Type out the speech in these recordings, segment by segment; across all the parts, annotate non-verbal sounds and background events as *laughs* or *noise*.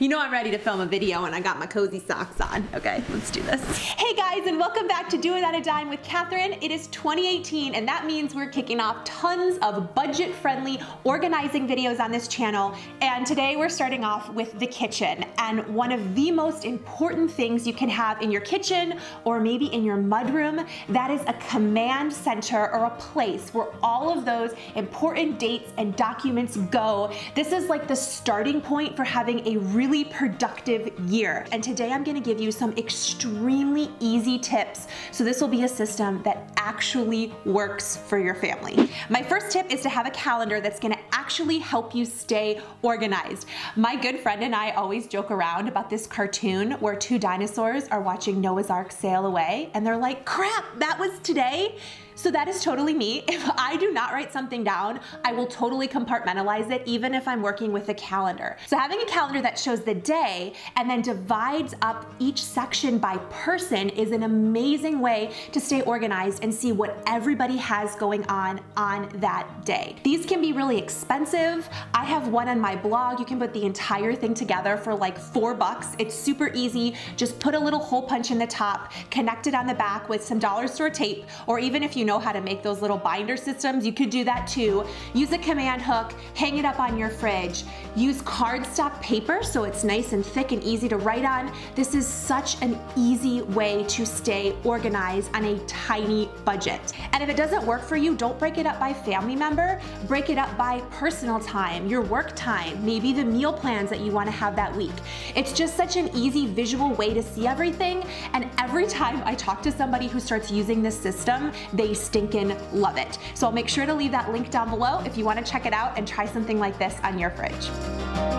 You know I'm ready to film a video and I got my cozy socks on. Okay, let's do this. Hey guys, and welcome back to Do It on a Dime with Kathryn. It is 2018 and that means we're kicking off tons of budget-friendly organizing videos on this channel. And today we're starting off with the kitchen. And one of the most important things you can have in your kitchen or maybe in your mudroom, that is a command center or a place where all of those important dates and documents go. This is like the starting point for having a really really productive year. And today I'm gonna give you some extremely easy tips. So this will be a system that actually works for your family. My first tip is to have a calendar that's gonna actually help you stay organized. My good friend and I always joke around about this cartoon where two dinosaurs are watching Noah's Ark sail away and they're like, crap, that was today? So that is totally me. *laughs* If I do not write something down, I will totally compartmentalize it even if I'm working with a calendar. So having a calendar that shows the day and then divides up each section by person is an amazing way to stay organized and see what everybody has going on on that day. These can be really expensive. I have one on my blog. You can put the entire thing together for like four bucks. It's super easy. Just put a little hole punch in the top, connect it on the back with some dollar store tape, or even if you know how to make those little binder systems, you could do that too. Use a command hook, hang it up on your fridge. Use cardstock paper so it's nice and thick and easy to write on. This is such an easy way to stay organized on a tiny budget. And if it doesn't work for you, don't break it up by family member, break it up by personal time, your work time, maybe the meal plans that you wanna have that week. It's just such an easy visual way to see everything. And every time I talk to somebody who starts using this system, they stinking love it. So I'll make sure to leave that link down below if you wanna check it out and try something like this on your fridge.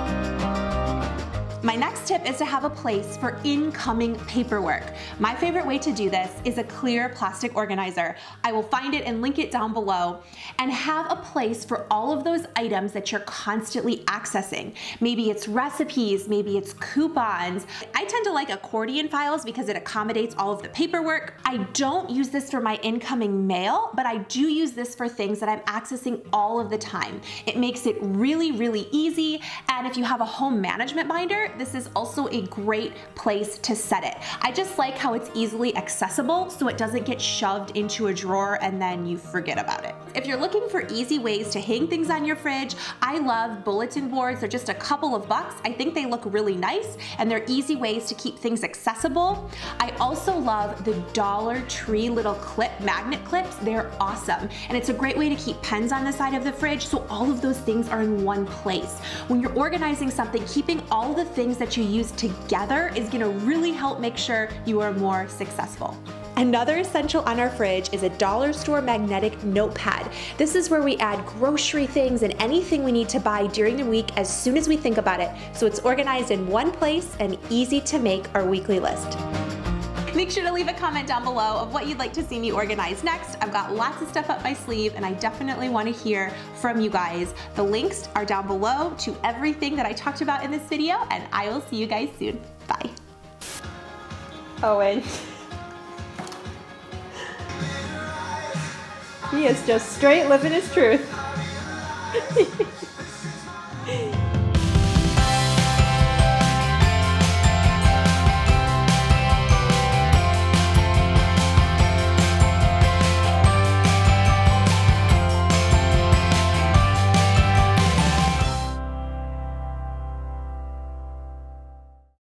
My next tip is to have a place for incoming paperwork. My favorite way to do this is a clear plastic organizer. I will find it and link it down below and have a place for all of those items that you're constantly accessing. Maybe it's recipes, maybe it's coupons. I tend to like accordion files because it accommodates all of the paperwork. I don't use this for my incoming mail, but I do use this for things that I'm accessing all of the time. It makes it really, really easy. And if you have a home management binder, this is also a great place to set it. I just like how it's easily accessible so it doesn't get shoved into a drawer and then you forget about it. If you're looking for easy ways to hang things on your fridge, I love bulletin boards. They're just a couple of bucks. I think they look really nice and they're easy ways to keep things accessible. I also love the Dollar Tree little clip, magnet clips. They're awesome. And it's a great way to keep pens on the side of the fridge so all of those things are in one place. When you're organizing something, keeping all the things that you use together is gonna really help make sure you are more successful. Another essential on our fridge is a dollar store magnetic notepad. This is where we add grocery things and anything we need to buy during the week as soon as we think about it, so it's organized in one place and easy to make our weekly list. Make sure to leave a comment down below of what you'd like to see me organize next. I've got lots of stuff up my sleeve and I definitely want to hear from you guys. The links are down below to everything that I talked about in this video and I will see you guys soon. Bye. Owen. He is just straight living his truth. *laughs*